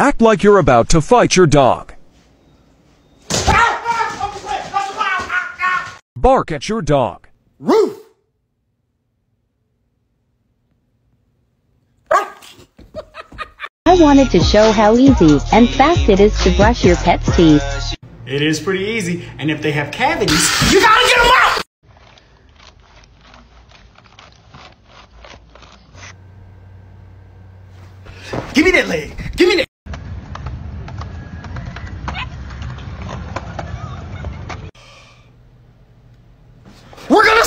Act like you're about to fight your dog. Bark at your dog. Roof! I wanted to show how easy and fast it is to brush your pet's teeth. It is pretty easy, and if they have cavities, you gotta get them out! Give me that leg! Give me that!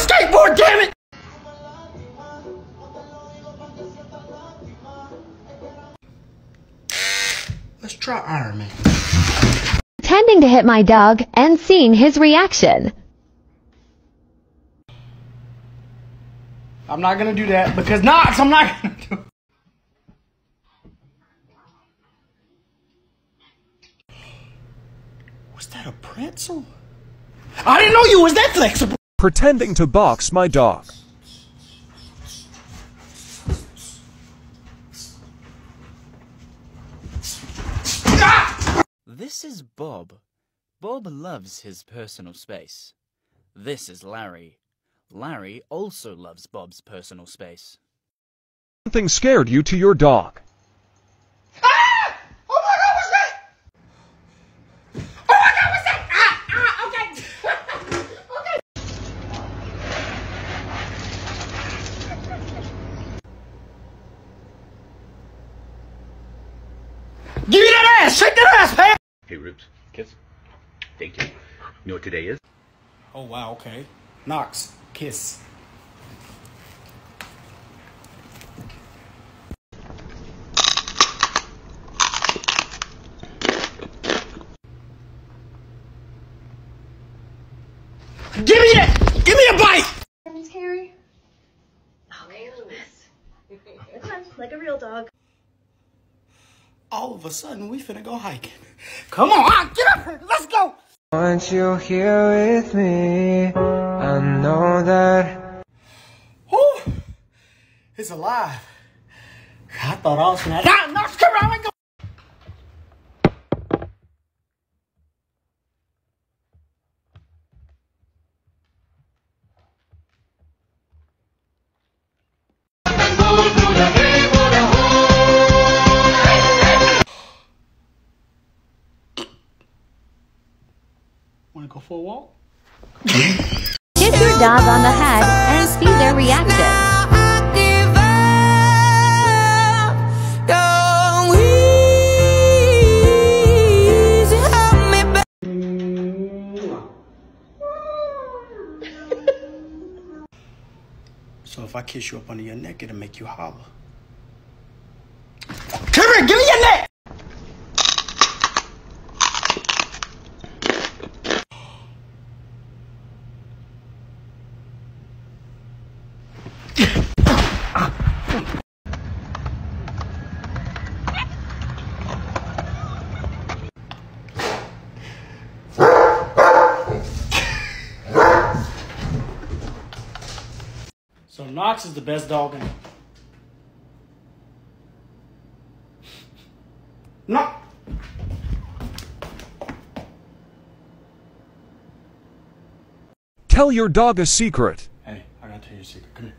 Skateboard, damn it! Let's try Iron Man. Pretending to hit my dog and seeing his reaction. I'm not gonna do that because Knox, I'm not gonna do it. Was that a pretzel? I didn't know you was that flexible. Pretending to box my dog. This is Bob. Bob loves his personal space. This is Larry. Larry also loves Bob's personal space. Something scared you to your dog. Ah! Oh my God, what's that? Oh my God, what's that? Ah, ah, okay. okay. Give me that ass! Shake that ass, man! Hey, Roops, kiss. Thank you. You know what today is? Oh wow, okay. Knox, kiss. Give me that! Give me a bite! Name's Harry. Okay, Lewis. Okay, like a real dog. All of a sudden, we finna go hiking. Come on, get up here, let's go! Want you here with me? I know that. Whew, it's alive. I thought I was gonna. Ah, no, come on, for a walk? Kiss your dog on the head and see their reaction. So if I kiss you up under your neck, it'll make you holler. Come here, give me your neck! Knox is the best dog in it. No. Tell your dog a secret. Hey, I gotta tell you a secret. Come here.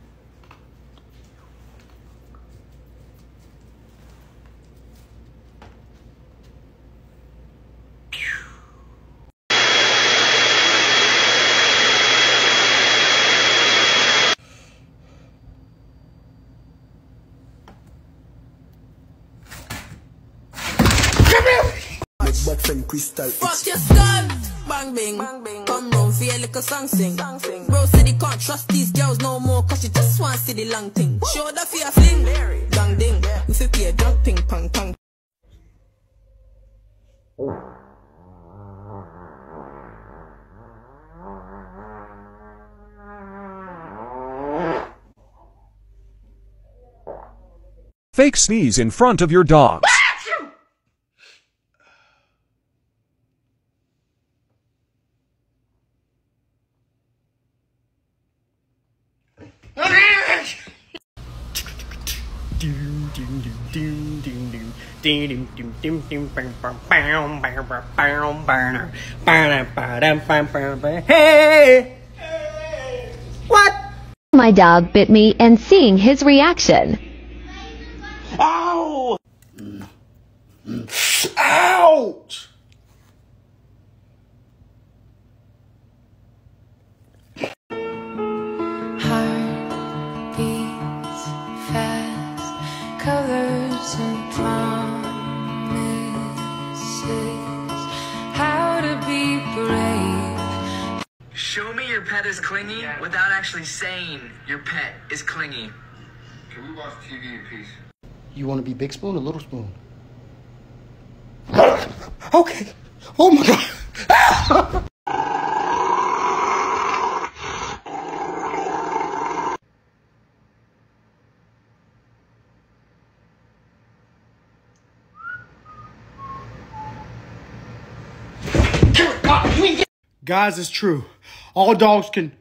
Come here! Fuck your skull. Bang bing. Come round for your little song sing. Bro said he can't trust these girls no more cause she just want to see the long thing. Show that for your fling. Dang ding. We fi play a drunk ping pong pong. Fake sneeze in front of your Hey! What? My dog bit me and seeing his reaction. Is clingy without actually saying your pet is clingy. Can we watch TV in peace? You want to be big spoon or little spoon? okay. Oh my god. Guys, it's true. All dogs can.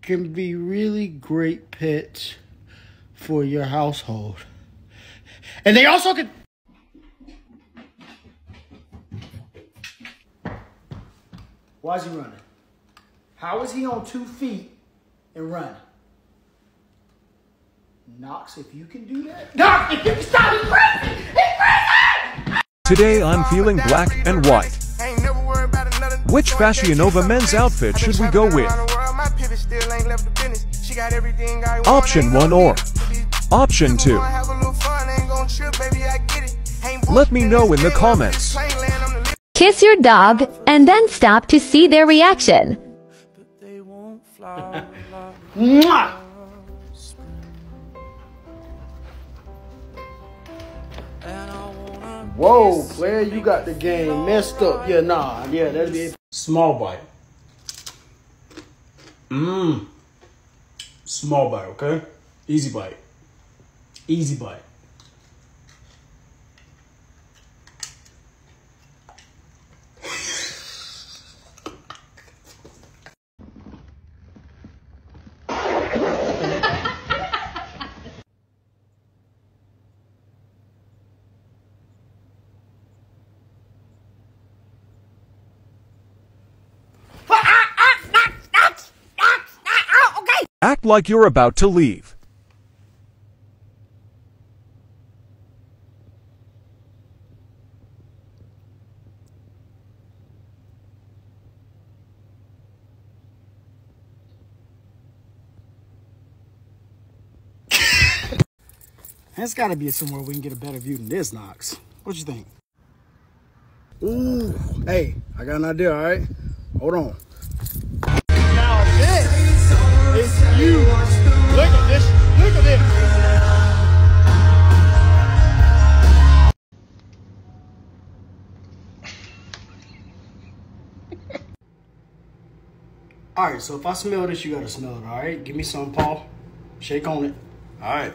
Can be really great pets for your household. And they also can. Why is he running? How is he on two feet and running? Knox, if you can do that. Knox, if you can stop, he's crazy! He's crazy! Today I'm feeling black and white. Which Fashion Nova men's outfit should we go with? Option 1 or Option 2. Let me know in the comments. Kiss your dog and then stop to see their reaction. Whoa, player, you got the game messed up. Yeah, nah, yeah, that'd be it. Small bite. Mmm. Small bite, okay? Easy bite. Easy bite. Like you're about to leave. There's got to be somewhere we can get a better view than this, Knox. What you think? Ooh, hey, I got an idea, all right? Hold on. Now this is you. Look at this. Look at this. All right, so if I smell this, you gotta smell it, all right? Give me some, Paul. Shake on it. All right.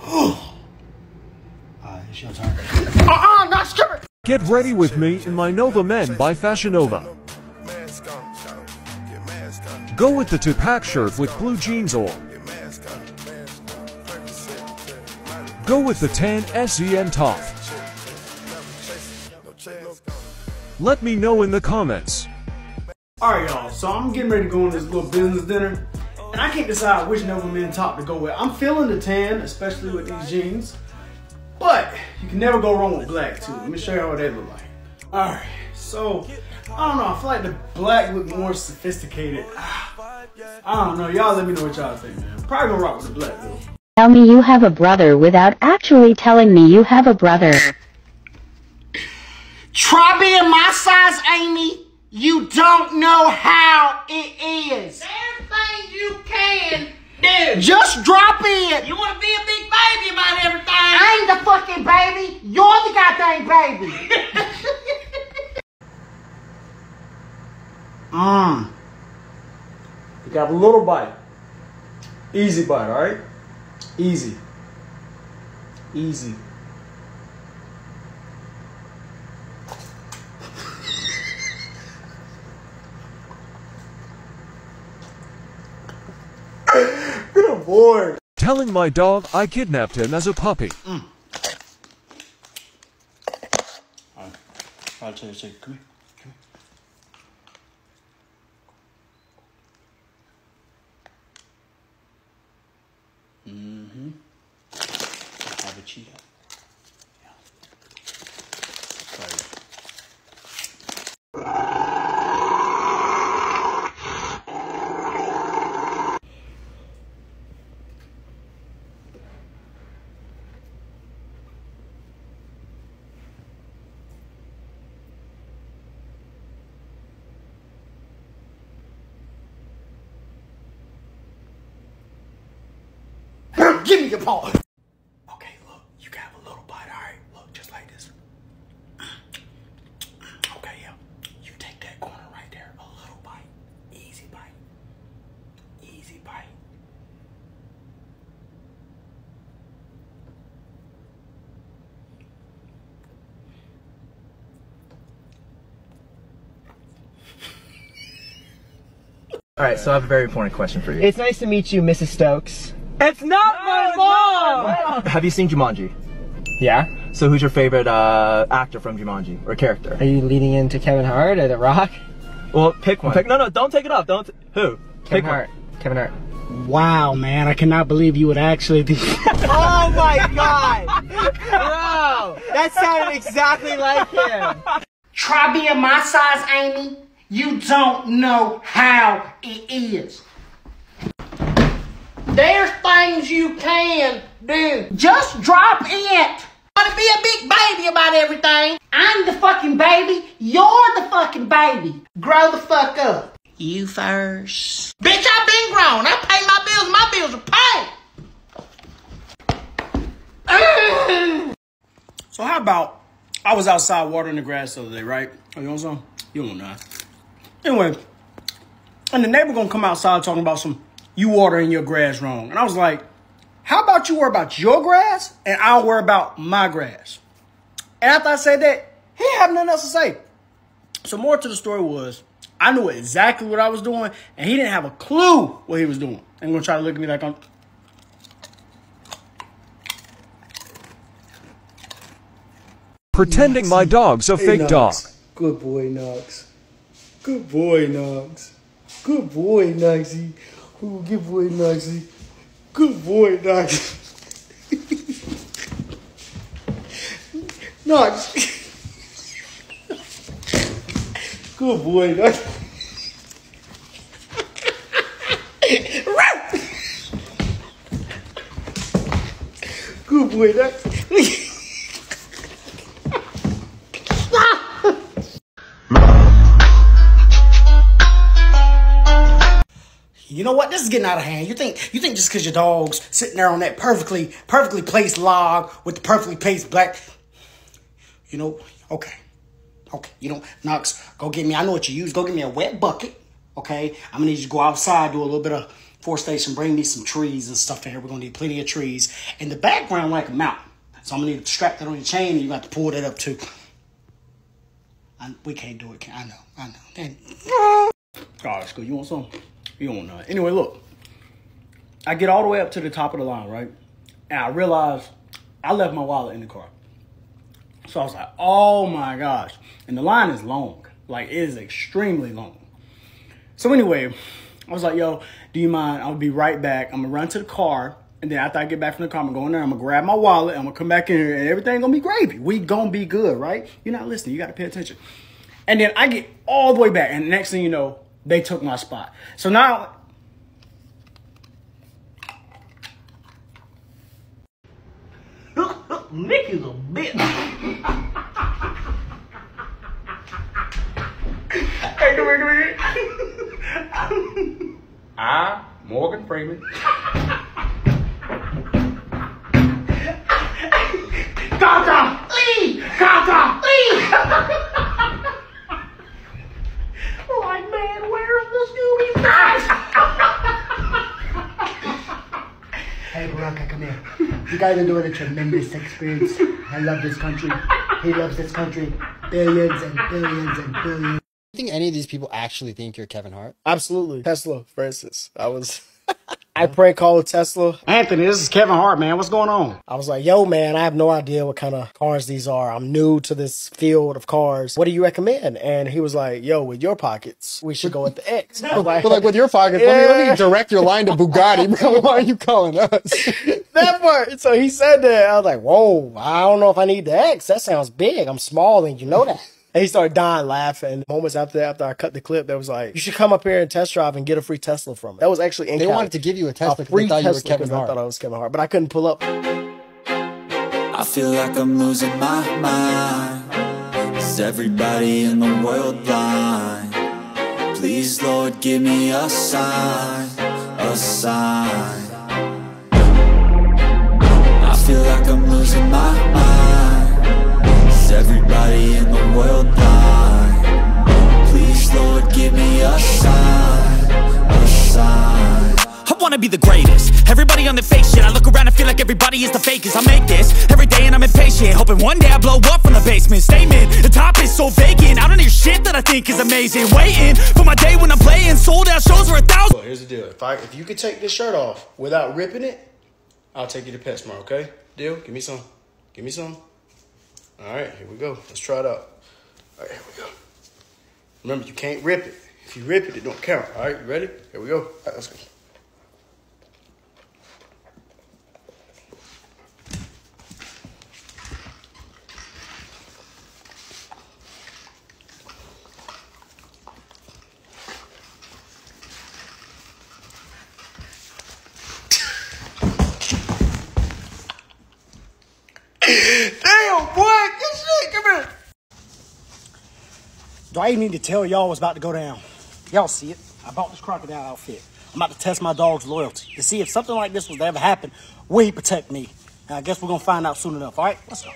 all right, it's your turn. Uh-uh, not skipping. Get ready with me in my Nova Men by Fashion Nova. Go with the two-pack shirt with blue jeans or Go with the tan SEN top. Let me know in the comments. All right, y'all. So I'm getting ready to go on this little business dinner, and I can't decide which Nova Men top to go with. I'm feeling the tan, especially with these jeans, but you can never go wrong with black too. Let me show you what they look like. All right. So I don't know. I feel like the black look more sophisticated. I don't know. Y'all let me know what y'all think, man. Probably gonna rock with the black though. Tell me you have a brother without actually telling me you have a brother. Try being my size, Amy. You don't know how it is. There's things you can do. Just drop it. You want to be a big baby about everything. I ain't the fucking baby. You're the goddamn baby. Mmm. You got a little bite. Easy bite, all right? Easy. Easy. Good boy. Telling my dog I kidnapped him as a puppy. Mm. All right. All right, take, take, come here. Mm-hmm. Give me your paw. Okay, look, you can have a little bite, alright? Look, just like this. Okay, yeah. You take that corner right there. A little bite. Easy bite. Easy bite. All right, so I have a very important question for you. It's nice to meet you, Mrs. Stokes. It's not my! Have you seen Jumanji? Yeah? So who's your favorite uh, actor from Jumanji or character? Are you leading into Kevin Hart or The Rock? Well, pick one. Pick, no, no, don't take it off. Don't. Who? Kevin pick Hart. Kevin Hart. Wow, man, I cannot believe you would actually be. oh my god! Bro! That sounded exactly like him. Try being my size, Amy. You don't know how it is. There's things you can do. Just drop it. Wanna be a big baby about everything. I'm the fucking baby. You're the fucking baby. Grow the fuck up. You first. Bitch, I've been grown. I pay my bills. My bills are paid. So how about I was outside watering the grass the other day, right? Oh, you know something? You don't know. Anyway, and the neighbor gonna come outside talking about some you watering your grass wrong. And I was like, how about you worry about your grass and I'll worry about my grass? And after I said that, he didn't have nothing else to say. So more to the story was I knew exactly what I was doing, and he didn't have a clue what he was doing. And gonna try to look at me like I'm Pretending my dog's a fake dog. Good boy, Knox. Good boy, Knox. Good boy, Knoxy. Ooh, good boy, Knoxy. Good boy, Knox. Knox. Good boy, Knox. Good boy, Knox. You know what? This is getting out of hand. You think you think just because your dog's sitting there on that perfectly perfectly placed log with the perfectly placed black, you know? Okay, okay. You know, Knox, go get me. I know what you use. Go get me a wet bucket. Okay, I'm gonna need you to go outside, do a little bit of forestation, bring me some trees and stuff in here. We're gonna need plenty of trees. In the background, like a mountain. So I'm gonna need to strap that on your chain, and you got to pull that up too. I, we can't do it. I know. I know. Dang. Oh, that's good. You want some? You don't none. Anyway, look. I get all the way up to the top of the line, right? And I realize I left my wallet in the car. So I was like, oh my gosh. And the line is long. Like, it is extremely long. So anyway, I was like, yo, do you mind? I'll be right back. I'm going to run to the car. And then after I get back from the car, I'm going there. I'm going to grab my wallet. I'm going to come back in here. And everything going to be gravy. We going to be good, right? You're not listening. You got to pay attention. And then I get all the way back. And the next thing you know, they took my spot. So now Nick is a bitch. hey, come here, come here. I, Morgan Freeman. You guys are doing a tremendous experience. I love this country. He loves this country. Billions and billions and billions. Do you think any of these people actually think you're Kevin Hart? Absolutely. Tesla, Francis. instance. I was I prank called Tesla. Anthony, this is Kevin Hart, man. What's going on? I was like, yo, man, I have no idea what kind of cars these are. I'm new to this field of cars. What do you recommend? And he was like, yo, with your pockets, we should go with the X. I was like, But like with your pockets, let, me, let me direct your line to Bugatti, bro. Why are you calling us? that part. So he said that. I was like, whoa, I don't know if I need the X. That sounds big. I'm small and you know that. And he started dying laughing. Moments after after I cut the clip, there was like, you should come up here and test drive and get a free Tesla from it. That was actually in They wanted to give you a Tesla 'cause they free thought you were Tesla Hart. I thought I was Kevin Hart, but I couldn't pull up. I feel like I'm losing my mind. Is everybody in the world blind? Please, Lord, give me a sign, a sign. I feel like I'm losing my mind. Is everybody in the world blind? Please, Lord, give me a sign, a sign. I wanna be the greatest. Everybody on the fake shit. I look around and feel like everybody is the fakest. I make this every day and I'm impatient. Hoping one day I blow up from the basement. Statement, the top is so vacant. I don't hear shit that I think is amazing. Waiting for my day when I'm playing. Sold out shows for a thousand. Well, here's the deal. If I if you could take this shirt off without ripping it, I'll take you to PetSmart, okay? Deal? Give me some. Give me some. All right, here we go. Let's try it out. All right, here we go. Remember, you can't rip it. If you rip it, it don't count. All right, you ready? Here we go. All right, let's go. Damn, boy, good shit. Come here. Do I even need to tell y'all what's about to go down? Y'all see it. I bought this crocodile outfit. I'm about to test my dog's loyalty to see if something like this was to ever happen, will he protect me? And I guess we're gonna find out soon enough. All right, let's go.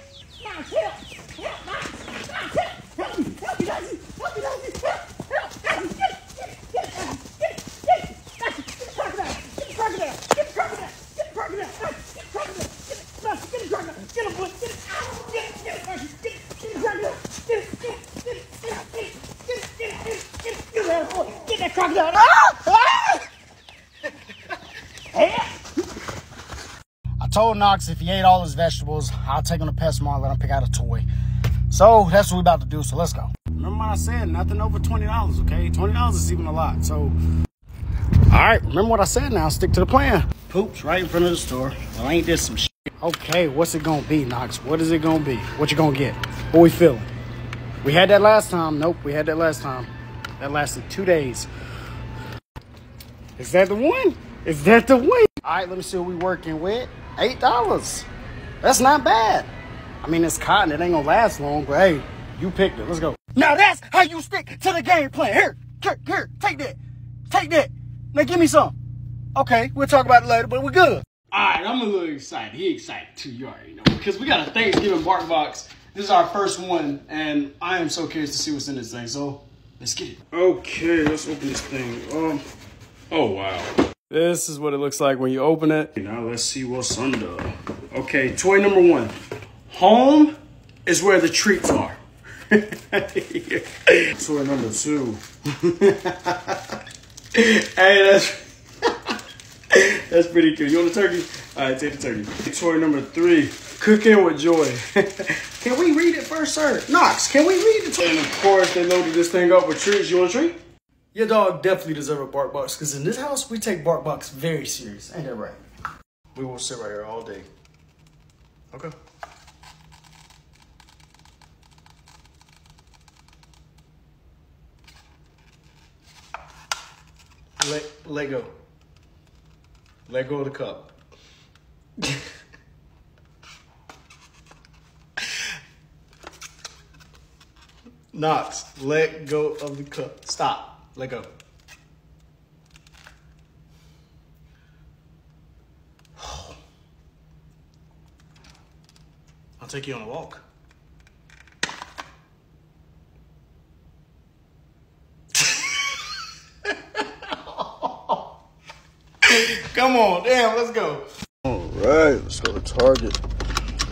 Get that crocodile! Ah! I told Knox if he ate all his vegetables, I'll take him to PetSmart and let him pick out a toy. So that's what we're about to do. So let's go. Remember what I said? Nothing over twenty dollars. Okay, twenty dollars is even a lot. So, all right. Remember what I said? Now stick to the plan. Poops right in front of the store. Well, ain't this some shit? Okay, what's it gonna be, Knox? What is it gonna be? What you gonna get? What we feeling? We had that last time. Nope, we had that last time. That lasted two days. Is that the one? Is that the one? All right, let me see what we working with. Eight dollars. That's not bad. I mean, it's cotton. It ain't gonna last long, but hey, you picked it. Let's go. Now that's how you stick to the game plan. Here, here, here, take that. Take that. Now give me some. Okay, we'll talk about it later, but we're good. All right, I'm a little excited. He excited too. You already know because we got a Thanksgiving BarkBox. This is our first one, and I am so curious to see what's in this thing. So let's get it. Okay, let's open this thing. Um, oh wow, this is what it looks like when you open it. Now let's see what's under. Okay, toy number one. Home is where the treats are. toy number two. hey, that's. That's pretty cool. You want a turkey? All right, take the turkey. Toy number three, cooking with joy. can we read it first, sir? Knox, can we read the toy? And of course, they loaded this thing up with treats. You want a treat? Your dog definitely deserves a BarkBox because in this house, we take BarkBox very serious. Ain't that right? We will sit right here all day. Okay. Let, let go. Let go of the cup. Knox, let go of the cup. Stop. Let go. I'll take you on a walk. Come on, damn, let's go. All right, let's go to Target.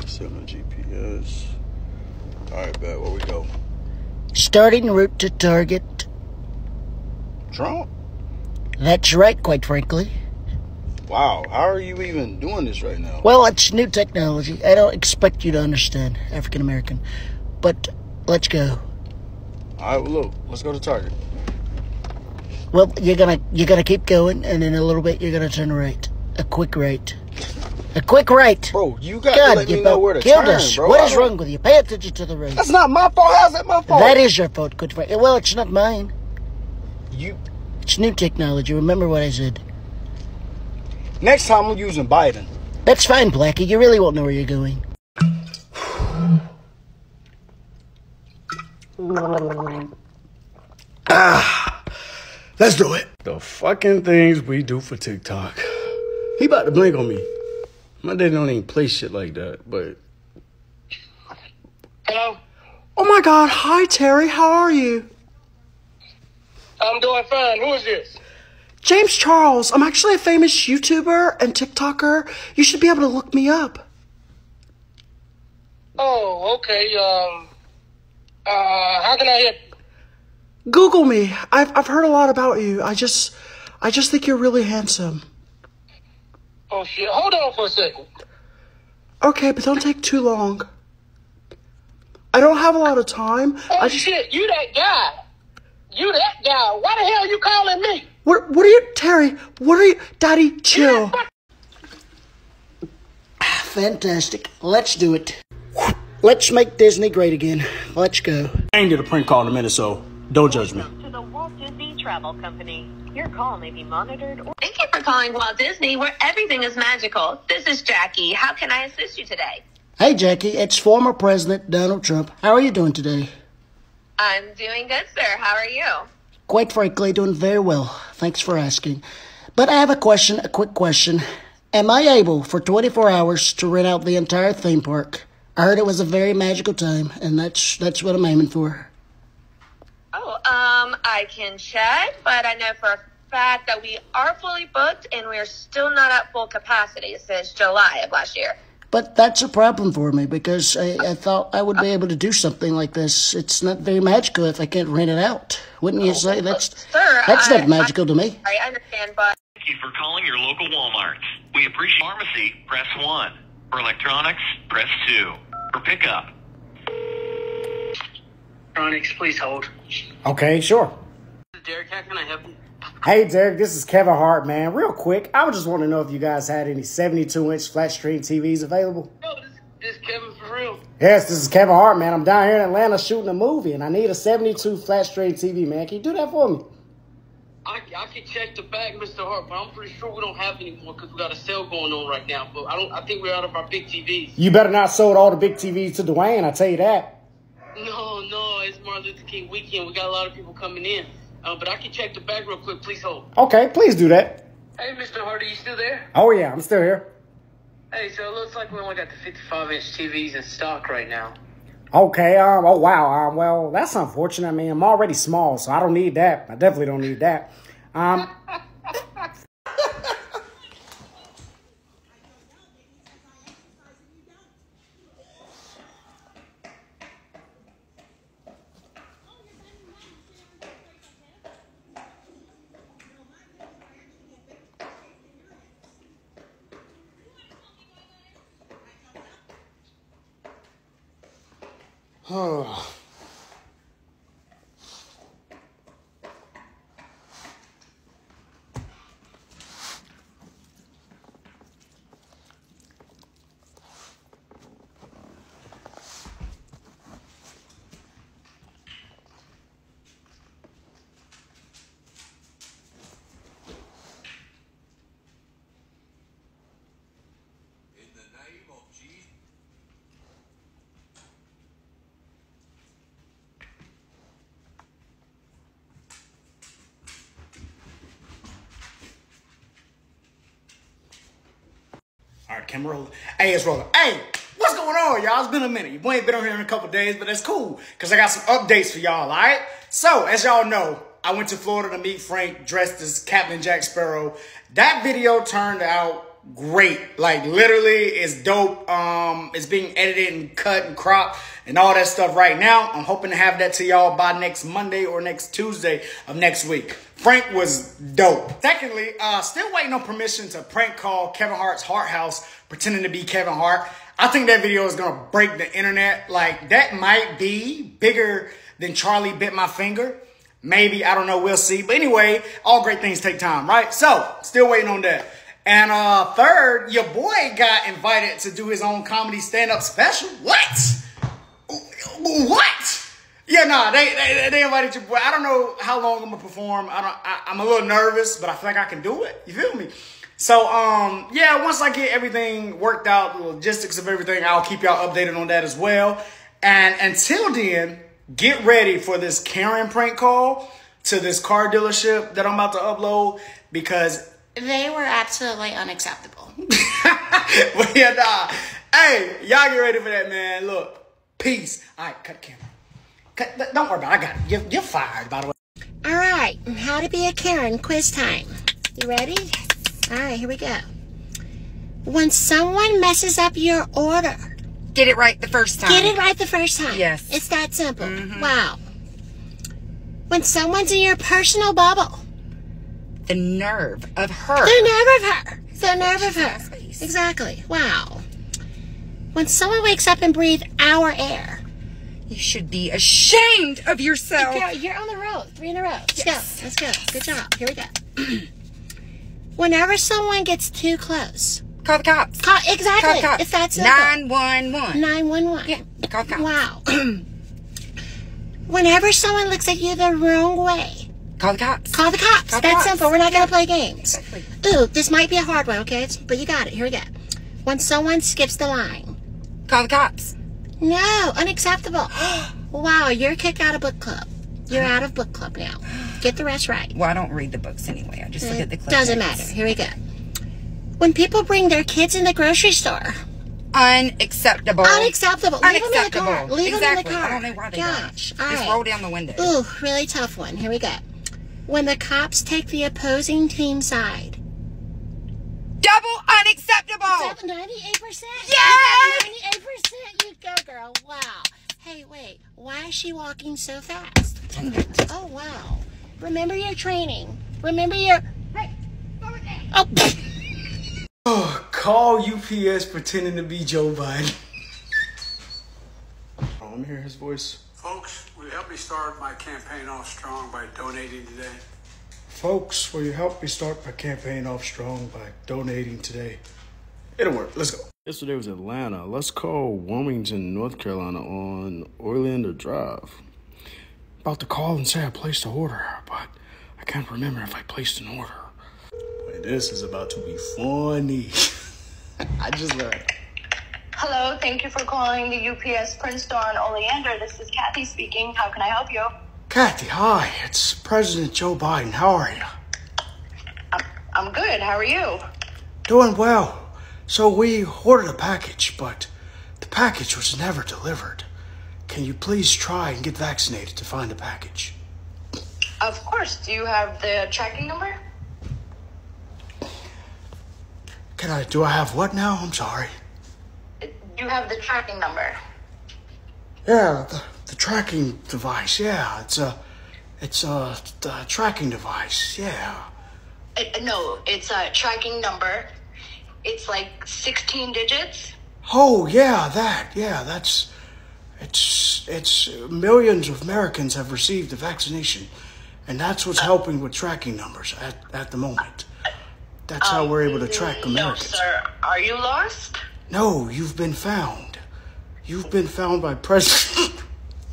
Set my GPS. All right, bet where we go. Starting route to Target. Trump. That's right, quite frankly. Wow, how are you even doing this right now? Well, it's new technology. I don't expect you to understand African American, but let's go. All right, well, look, let's go to Target. Well, you're gonna you're gonna keep going, and in a little bit you're gonna turn right, a quick right, a quick right. Bro, you got God, to let you me know where to killed turn, us. bro. What is wrong with you? Pay attention to the road. That's not my fault. How's that my fault? That is your fault, good friend. Well, it's not mine. You. It's new technology. Remember what I said. Next time I'm using Biden. That's fine, Blackie. You really won't know where you're going. Ah, let's do it. The fucking things we do for TikTok. He about to blink on me. My dad don't even play shit like that, but. Hello? Oh my god, hi Terry, how are you? I'm doing fine. Who is this? James Charles. I'm actually a famous YouTuber and TikToker. You should be able to look me up. Oh, okay. Um, uh, how can I help? Google me. I've I've heard a lot about you. I just I just think you're really handsome. Oh shit! Hold on for a second. Okay, but don't take too long. I don't have a lot of time. Oh I just shit! You that guy? You that guy? Why the hell are you calling me? What what are you Terry? What are you Daddy, chill. Ah, fantastic. Let's do it. Let's make Disney great again. Let's go. I ain't did a prank call in a minute, so don't judge me. To the Walt Disney Travel Company. Your call may be monitored or. Thank you for calling Walt Disney, where everything is magical. This is Jackie. How can I assist you today? Hey, Jackie. It's former President Donald Trump. How are you doing today? I'm doing good, sir. How are you? Quite frankly, doing very well. Thanks for asking. But I have a question, a quick question. Am I able for 24 hours to rent out the entire theme park? I heard it was a very magical time, and that's that's what I'm aiming for. Oh, um, I can check, but I know for a fact that we are fully booked and we're still not at full capacity since July of last year. But that's a problem for me because I, I thought I would be able to do something like this. It's not very magical if I can't rent it out. Wouldn't you oh, say uh, that's Sir, that's I- not magical to me? I understand, but Thank you for calling your local Walmart. We appreciate pharmacy, press 1. For electronics, press 2. For pickup, Electronics, please hold. Okay, sure. Derek, how can I help you? Hey, Derek, this is Kevin Hart, man. Real quick, I just want to know if you guys had any 72 inch flat screen TVs available. No, this is Kevin for real? Yes, this is Kevin Hart, man. I'm down here in Atlanta shooting a movie, and I need a 72 flat screen TV, man. Can you do that for me? I, I can check the back, Mr. Hart, but I'm pretty sure we don't have any more because we got a sale going on right now. But I don't. I think we're out of our big TVs. You better not sold all the big TVs to Dwayne, I tell you that. No, no, it's Martin Luther King weekend. We got a lot of people coming in. Uh, but I can check the bag real quick. Please hold. Okay, please do that. Hey, Mr. Hart, are you still there? Oh, yeah, I'm still here. Hey, so it looks like we only got the 55 inch TVs in stock right now. Okay, um, oh wow, um, well, that's unfortunate. I mean, I'm already small, so I don't need that. I definitely don't need that. Um, oh. All right, camera rolling. Hey, it's rolling. Hey, what's going on, y'all? It's been a minute. You ain't been on here in a couple days, but that's cool because I got some updates for y'all, all right? So, as y'all know, I went to Florida to meet Frank dressed as Captain Jack Sparrow. That video turned out great. Like literally, it's dope. Um, it's being edited and cut and cropped and all that stuff right now. I'm hoping to have that to y'all by next Monday or next Tuesday of next week. Frank was dope. Secondly, uh, still waiting on permission to prank call Kevin Hart's Hart House, pretending to be Kevin Hart. I think that video is gonna break the internet. Like that might be bigger than Charlie bit my finger. Maybe, I don't know, we'll see. But anyway, all great things take time, right? So, still waiting on that. And uh third, your boy got invited to do his own comedy stand-up special. What? What? Yeah, nah, they, they they invited your boy. I don't know how long I'm gonna perform. I don't. I, I'm a little nervous, but I feel like I can do it. You feel me? So um yeah, once I get everything worked out, the logistics of everything, I'll keep y'all updated on that as well. And until then, get ready for this Karen prank call to this car dealership that I'm about to upload because They were absolutely unacceptable. but yeah, nah. Hey, y'all get ready for that, man. Look, peace. All right, cut the camera. Cut, don't worry about it. I got it. You're, you're fired, by the way. All right, how to be a Karen quiz time. You ready? All right, here we go. When someone messes up your order, Get it right the first time. get it right the first time. Yes. It's that simple. Mm-hmm. Wow. When someone's in your personal bubble, The nerve of her. the nerve of her. The nerve of her. Exactly. Wow. When someone wakes up and breathes our air. You should be ashamed of yourself. Girl, you're on the road. Three in a row. Let's go. Let's go. Good job. Here we go. Whenever someone gets too close. Call the cops. Call, exactly. Call the cops. It's that simple. 911. 911. Yeah, call the cops. Wow. Whenever someone looks at you the wrong way. Call the cops. Call the cops. Call That's cops. simple. We're not going to play games. Ooh, this might be a hard one, okay? It's- But you got it. Here we go. When someone skips the line. Call the cops. No, unacceptable. wow, you're kicked out of book club. You're out of book club now. Get the rest right. Well, I don't read the books anyway. I just look at the clip Doesn't matter. Here we go. When people bring their kids in the grocery store. Unacceptable. Unacceptable. Leave them in the Unacceptable. car. Leave exactly. them in the car. I don't know why they Gosh. don't. Just right. roll down the window. Ooh, really tough one. Here we go. When the cops take the opposing team side. Double unacceptable. 98%? Yes! 98%. You go, girl. Wow. Hey, wait. Why is she walking so fast? Oh, wow. Remember your training. Remember your. Oh, Oh, call UPS pretending to be Joe Biden. Oh, let me hear his voice. Folks, will you help me start my campaign off strong by donating today? Folks, will you help me start my campaign off strong by donating today? It'll work. Let's go. Yesterday was Atlanta. Let's call Wilmington, North Carolina on Oleander Drive. About to call and say I placed an order, but I can't remember if I placed an order. Wait, this is about to be funny. I just learned. Hello, thank you for calling the UPS print store on Oleander. This is Kathy speaking. How can I help you? Kathy, hi. It's President Joe Biden. How are you? I'm good. How are you? Doing well. So we ordered a package, but the package was never delivered. Can you please try and get vaccinated to find the package? Of course. Do you have the tracking number? Can I? Do I have what now? I'm sorry. You have the tracking number. Yeah, the, the tracking device. Yeah, it's a, it's a the tracking device. Yeah. Uh, no, it's a tracking number. It's like 16 digits. Oh yeah, that. Yeah, that's. It's it's millions of Americans have received the vaccination, and that's what's helping with tracking numbers at at the moment. That's how we're able to track Americans. No, sir. Are you lost? No, you've been found. You've been found by President.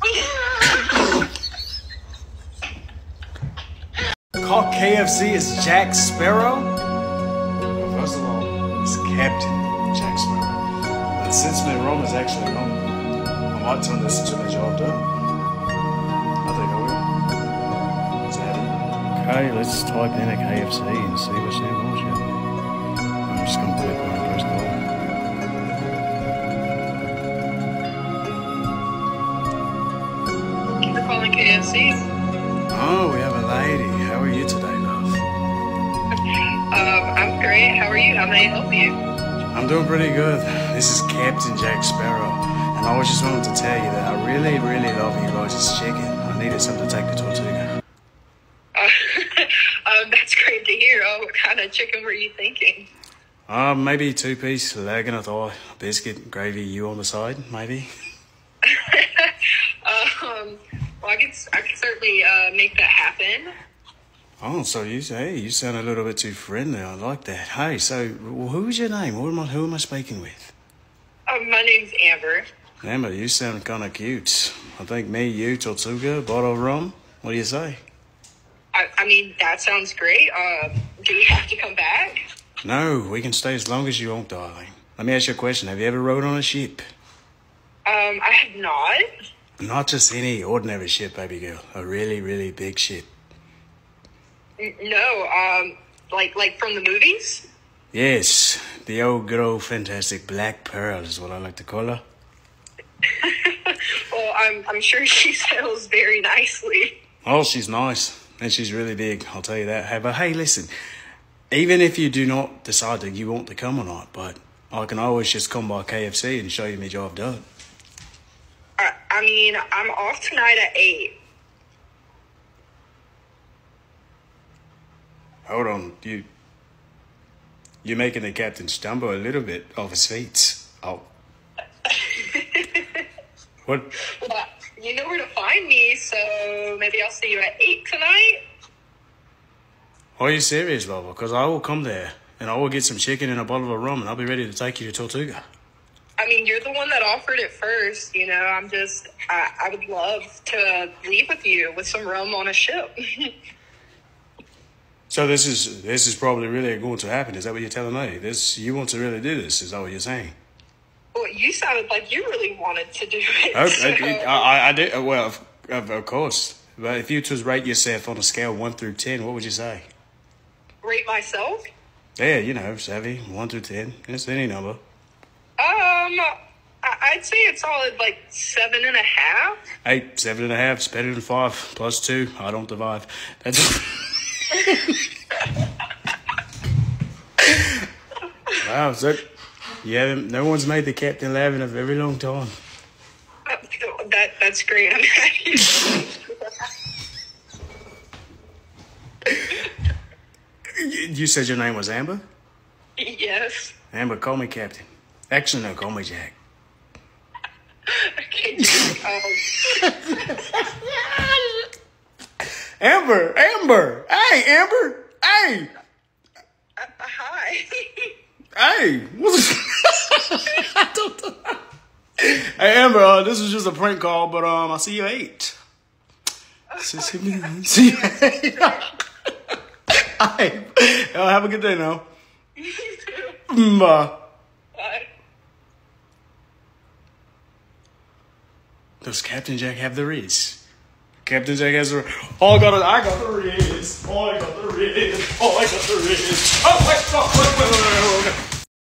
Call KFC is Jack Sparrow? Well, first of all, it's Captain Jack Sparrow. But since my Rome is actually Rome, I might turn this into a job done. I think I will. Is that it? Okay, let's type in a KFC and see what's there was. I'm just gonna KFC. Oh, we have a lady. How are you today, love? Uh, Um, I'm great. How are you? How may I help you? I'm doing pretty good. This is Captain Jack Sparrow, and I was just wanted to tell you that I really, really love you guys' chicken. I needed something to take to Tortuga. Um, that's great to hear. Oh, what kind of chicken were you thinking? Uh, maybe two piece, leg and a thigh, biscuit, gravy, you on the side, maybe. Um, well, I could, I could certainly uh, make that happen. Oh, so you hey, you sound a little bit too friendly. I like that. Hey, so who's your name? Who am I? Who am I speaking with? Um, my name's Amber. Amber, you sound kind of cute. I think me, you, Tortuga, bottle of rum. What do you say? I, I mean, that sounds great. Uh, do we have to come back? No, we can stay as long as you want, darling. Let me ask you a question. Have you ever rode on a ship? Um, I have not. Not just any ordinary ship, baby girl. A really, really big ship. No, um, like like from the movies. Yes, the old good old fantastic Black Pearl is what I like to call her. Well, I'm I'm sure she sails very nicely. Oh, she's nice. And she's really big, I'll tell you that. Hey, but hey, listen, even if you do not decide that you want to come or not, but I can always just come by KFC and show you my job done. I, I mean, I'm off tonight at eight. Hold on, you you're making the captain stumble a little bit off his feet. Oh. what? Well, you know where to find me, so maybe I'll see you at eight tonight. Are you serious, Lola? Because I will come there and I will get some chicken and a bottle of rum and I'll be ready to take you to Tortuga. I mean, you're the one that offered it first. You know, I'm just, I, I would love to leave with you with some rum on a ship. So this is this is probably really going to happen. Is that what you're telling me? This you want to really do this? Is that what you're saying? well, you sounded like you really wanted to do it. I, so- I, I, I do. Uh, well, of, of, of course. But if you was rate yourself on a scale one through ten, what would you say? rate myself. Yeah, you know, savvy, one through ten. It's any number. Um, I- I'd say it's solid like seven and a half. Eight, seven and a half. It's better than five. Plus two. I don't divide. That's. wow, so you haven't. No one's made the captain laugh in a very long time. That that's great. I'm happy. You said your name was Amber. yes. Amber, call me captain. Actually, no, call me Jack. Okay. Jack, um, Amber, Amber, hey, Amber, hey, hi. hey. What's I don't know. Hey, Amber, uh, this was just a prank call, but um, I'll see you at eight. See see you see you eight. Hey, uh, have a good day now. Mm, Bye. Does Captain Jack have the Riz? Captain Jack has the. Oh, I got it. I got the Riz. Oh, I got the Riz. Oh, I got the Riz. Oh, wait, oh, wait, wait, wait, wait, wait.